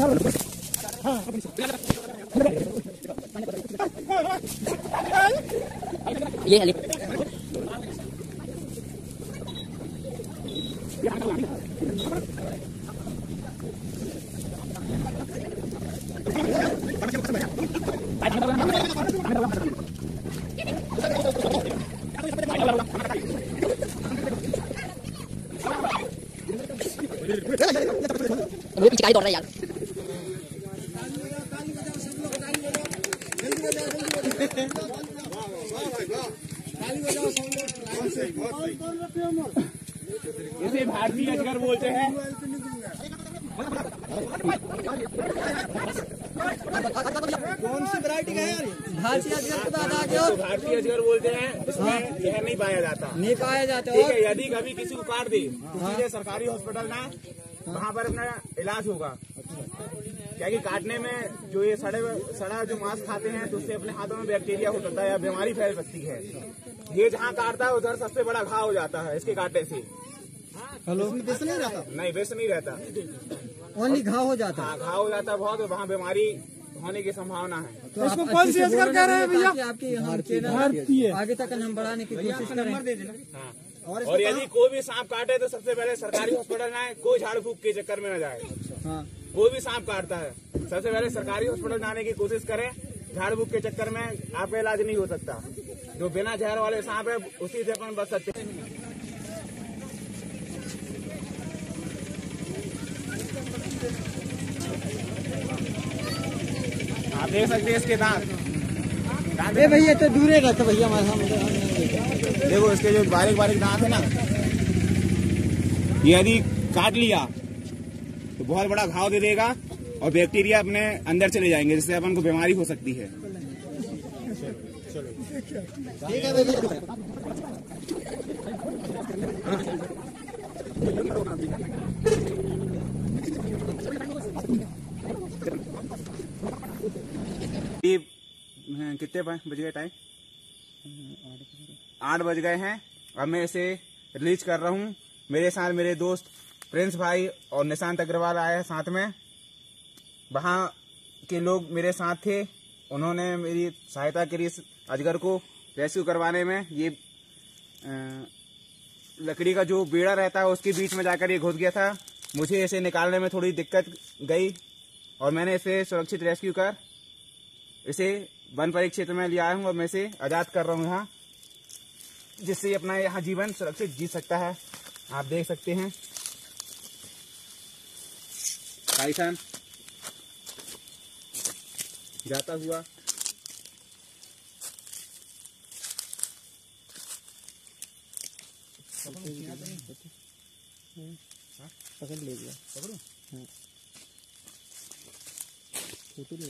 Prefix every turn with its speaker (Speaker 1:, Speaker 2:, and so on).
Speaker 1: ये है मुझे पीछे दौड़ रहा है यार
Speaker 2: इसे भारतीय अजगर बोलते हैं।
Speaker 3: कौन सी वैरायटी का है यार भारतीय अजगर के बाद आगे
Speaker 2: तो
Speaker 3: और
Speaker 2: भारतीय अजगर बोलते हैं इसमें जहर नहीं पाया जाता।
Speaker 3: नहीं पाया जाता
Speaker 2: ठीक है यदि कभी किसी को काट दे तो सीधे सरकारी हॉस्पिटल ना वहाँ पर अपना इलाज होगा। क्या कि काटने में जो ये सड़े सड़ा जो मांस खाते हैं तो उससे अपने हाथों में बैक्टीरिया हो सकता है या बीमारी फैल सकती है। ये जहाँ काटता है उधर सबसे बड़ा घाव हो जाता है इसके काटने से।
Speaker 3: हेलो? विष नहीं रहता?
Speaker 2: नहीं विष नहीं रहता।
Speaker 3: ओनली घाव हो जाता।
Speaker 2: हाँ घाव हो जाता है बहुत वहाँ बीमारी होने की संभावना है।
Speaker 3: तो इसको कौन सी कह रहे हैं भैया? आपकी चैनल आगे तक हम बढ़ाने की कोशिश करें।
Speaker 2: हाँ। और यदि कोई भी सांप काटे तो सबसे पहले सरकारी हॉस्पिटल ना कोई झाड़ फूक के चक्कर में न जाए।
Speaker 3: हाँ।
Speaker 2: कोई भी सांप काटता है। सबसे पहले सरकारी हॉस्पिटल जाने की कोशिश करें। झाड़ फूक के चक्कर में आपका इलाज नहीं हो सकता। जो बिना जहर वाले सांप है उसी से अपन बच सकते हैं। आप देख सकते हैं इसके दांत। दांत
Speaker 3: भैया तो दूर रहता भैया हमारे सामने
Speaker 2: देखो इसके जो बारीक बारीक दांत है ना ये यदि काट लिया तो बहुत बड़ा घाव दे देगा और बैक्टीरिया अपने अंदर चले जाएँगे, जिससे अपन को बीमारी हो सकती है। कितने बज गए टाइम आठ बज गए हैं। अब मैं इसे रिलीज़ कर रहा हूँ। मेरे साथ मेरे दोस्त प्रिंस भाई और निशांत अग्रवाल आए हैं साथ में। वहाँ के लोग मेरे साथ थे। उन्होंने मेरी सहायता करी अजगर को रेस्क्यू करवाने में। ये अ, लकड़ी का जो बेड़ा रहता है उसके बीच में जाकर ये घुस गया था। मुझे इसे निकालने में थोड़ी दिक्कत गई और मैंने इसे सुरक्षित रेस्क्यू कर इसे वन परिक्षेत्र में ले आया हूँ और मैं इसे आज़ाद कर रहा हूँ यहाँ जिससे अपना यहाँ जीवन सुरक्षित जी सकता है। आप देख सकते हैं। टाइसन जाता हुआ।
Speaker 3: पकड़ ले गया पकड़ो? फ़ोटो ले